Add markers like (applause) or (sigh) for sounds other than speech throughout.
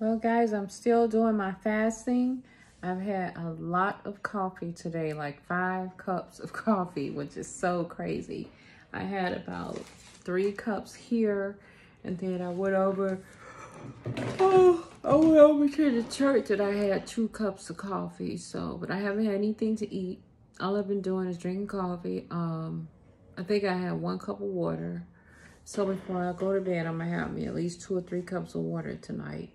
Well, guys, I'm still doing my fasting. I've had a lot of coffee today, like five cups of (laughs) coffee, which is so crazy. I had about three cups here, and then I went over. Oh, I went over to the church and I had two cups of coffee. So, but I haven't had anything to eat. All I've been doing is drinking coffee. Um, I think I had one cup of water. So before I go to bed, I'm gonna have me at least two or three cups of water tonight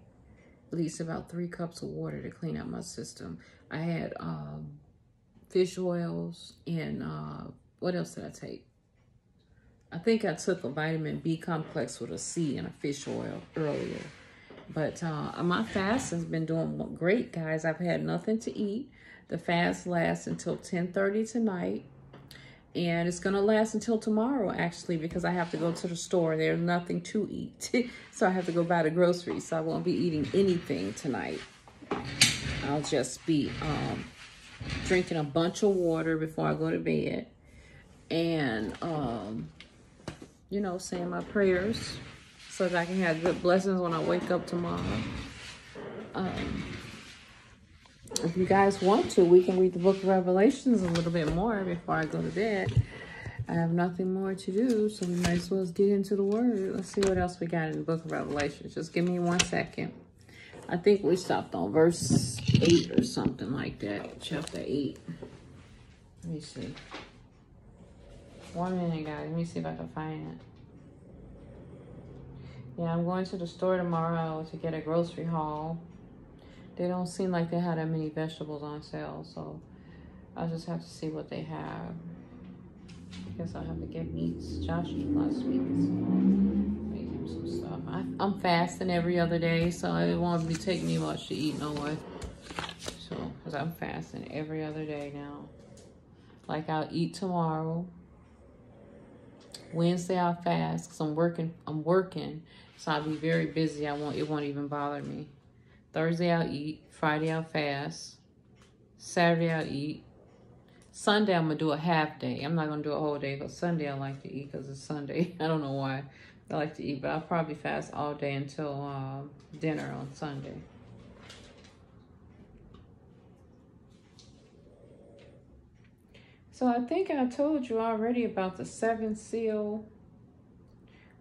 least about three cups of water to clean out my system. I had um, fish oils and uh, what else did I take? I think I took a vitamin B complex with a C and a fish oil earlier. But uh, my fast has been doing great, guys. I've had nothing to eat. The fast lasts until 10.30 tonight and it's gonna last until tomorrow actually because I have to go to the store there's nothing to eat. (laughs) So I have to go buy the groceries so I won't be eating anything tonight. I'll just be um, drinking a bunch of water before I go to bed and um, you know saying my prayers so that I can have good blessings when I wake up tomorrow. Um, if you guys want to, we can read the book of Revelations a little bit more before I go to bed. I have nothing more to do, so we might as well get into the word. Let's see what else we got in the book of Revelations. Just give me one second. I think we stopped on verse 8 or something like that. Chapter 8. Let me see. One minute, guys. Let me see if I can find it. Yeah, I'm going to the store tomorrow to get a grocery haul. They don't seem like they had that many vegetables on sale, so I'll just have to see what they have. I guess I'll have to get meats. Josh loves meats. Make him some stuff. I, am fasting every other day, so it won't be taking me much to eat no way. So, because I'm fasting every other day now. Like I'll eat tomorrow. Wednesday I'll fast because I'm working. I'm working, so I'll be very busy. I won't. It won't even bother me. Thursday I'll eat. Friday I'll fast. Saturday I'll eat. Sunday I'm going to do a half day. I'm not going to do a whole day, but Sunday I like to eat because it's Sunday. (laughs) I don't know why I like to eat, but I'll probably fast all day until uh, dinner on Sunday. So I think I told you already about the seventh seal.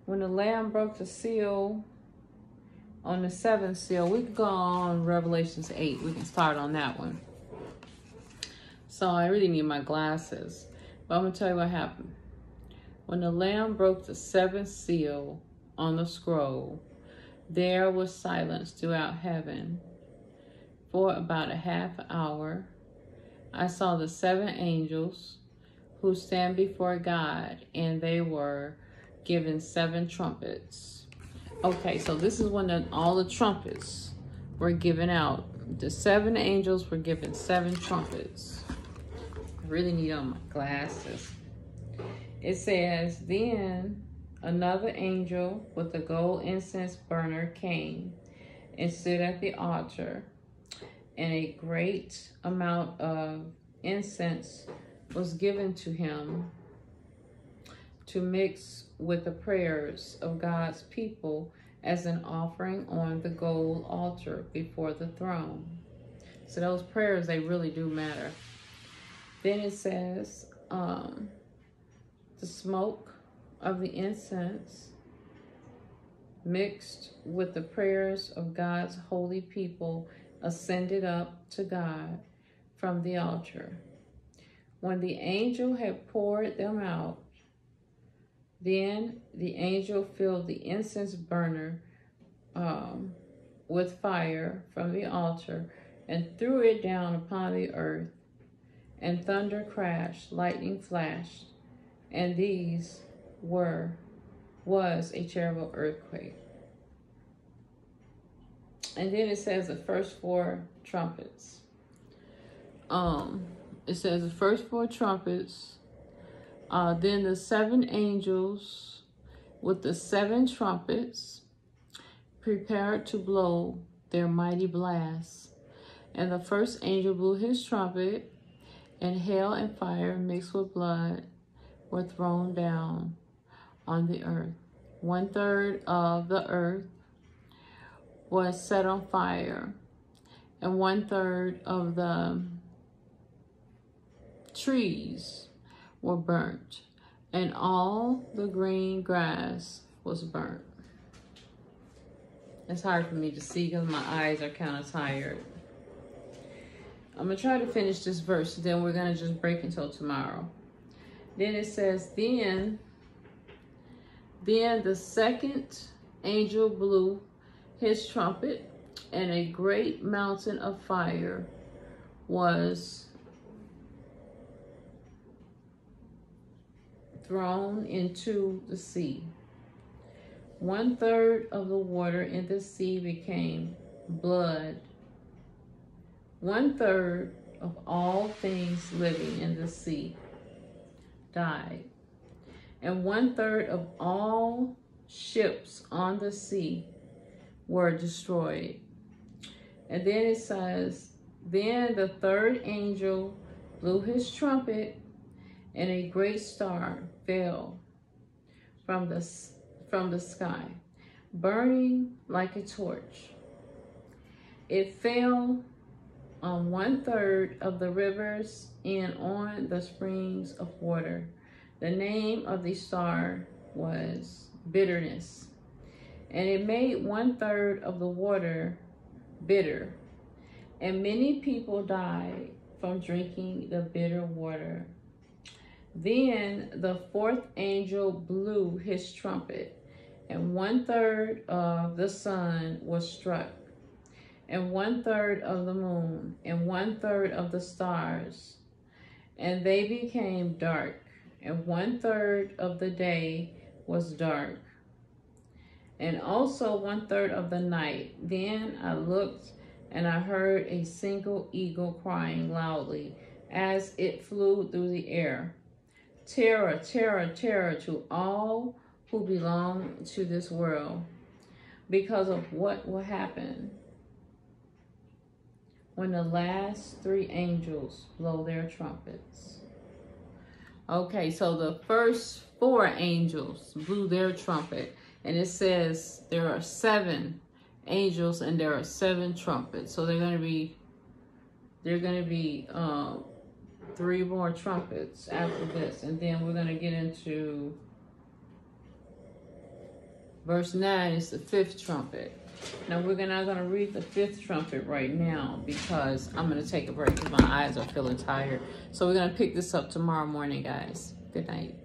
When the lamb broke the seal, on the seventh seal. We can go on Revelations 8. We can start on that one. So I really need my glasses. But I'm going to tell you what happened. When the Lamb broke the seventh seal on the scroll, there was silence throughout heaven for about a half hour. I saw the seven angels who stand before God, and they were given seven trumpets. Okay, so this is when the, all the trumpets were given out. The seven angels were given seven trumpets. I really need on my glasses. It says, Then another angel with a gold incense burner came and stood at the altar, and a great amount of incense was given to him to mix with the prayers of God's people as an offering on the gold altar before the throne. So those prayers, they really do matter. Then it says, um, the smoke of the incense mixed with the prayers of God's holy people ascended up to God from the altar. When the angel had poured them out, then the angel filled the incense burner um, with fire from the altar and threw it down upon the earth. And thunder crashed, lightning flashed, and these were was a terrible earthquake. And then it says the first four trumpets. Um, it says the first four trumpets uh, then the seven angels with the seven trumpets prepared to blow their mighty blasts. And the first angel blew his trumpet, and hail and fire mixed with blood were thrown down on the earth. One third of the earth was set on fire, and one third of the trees were burnt, and all the green grass was burnt. It's hard for me to see because my eyes are kind of tired. I'm going to try to finish this verse, then we're going to just break until tomorrow. Then it says, Then, then the second angel blew his trumpet, and a great mountain of fire was thrown into the sea. One third of the water in the sea became blood. One third of all things living in the sea died. And one third of all ships on the sea were destroyed. And then it says, Then the third angel blew his trumpet, and a great star fell from the, from the sky, burning like a torch. It fell on one third of the rivers and on the springs of water. The name of the star was bitterness. And it made one third of the water bitter. And many people died from drinking the bitter water. Then the fourth angel blew his trumpet, and one third of the sun was struck, and one third of the moon, and one third of the stars, and they became dark, and one third of the day was dark, and also one third of the night. Then I looked, and I heard a single eagle crying loudly as it flew through the air terror, terror, terror to all who belong to this world because of what will happen when the last three angels blow their trumpets. Okay, so the first four angels blew their trumpet, and it says there are seven angels and there are seven trumpets. So they're going to be, they're going to be, um, three more trumpets after this. And then we're going to get into verse 9 is the fifth trumpet. Now we're not going to read the fifth trumpet right now because I'm going to take a break because my eyes are feeling tired. So we're going to pick this up tomorrow morning, guys. Good night.